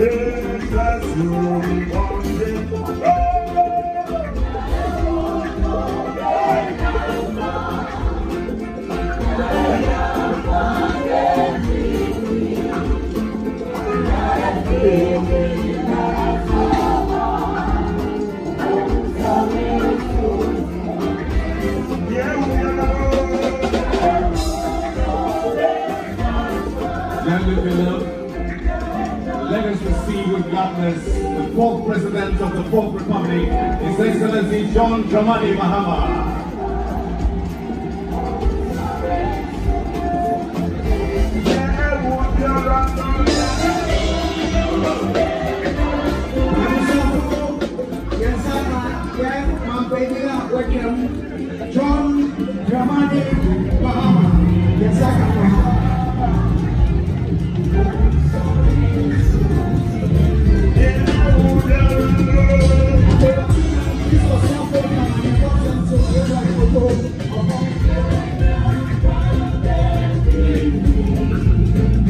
Brasil. let us receive with gladness the fourth President of the Fourth Republic, His Excellency John Dramani Mahama. Yes, I'm, baby, I'm.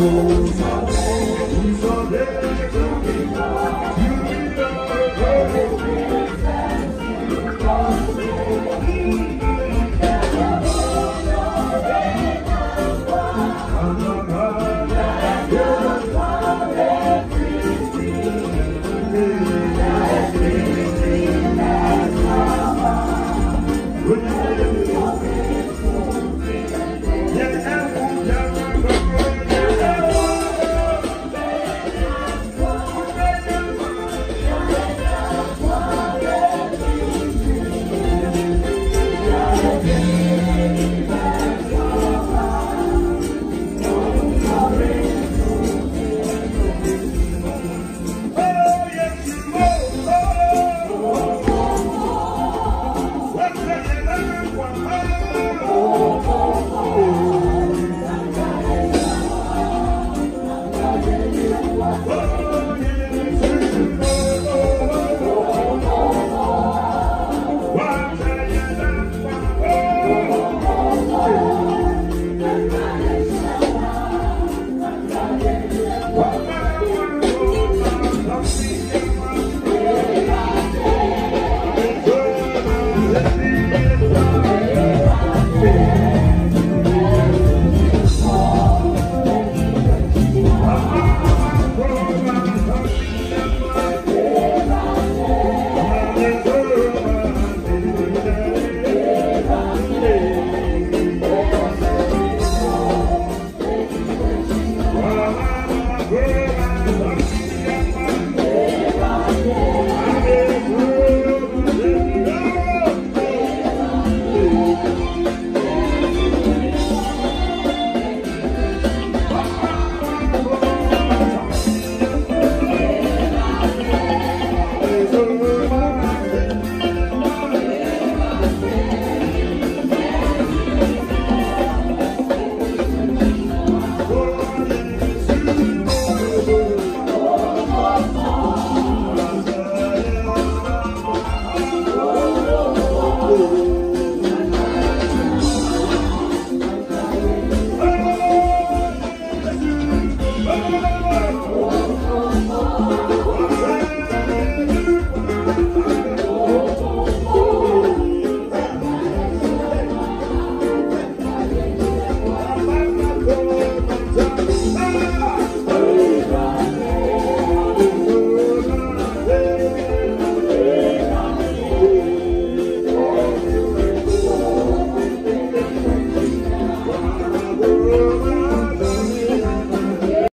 Oh, one, one,